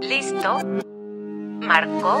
¿Listo? Marco.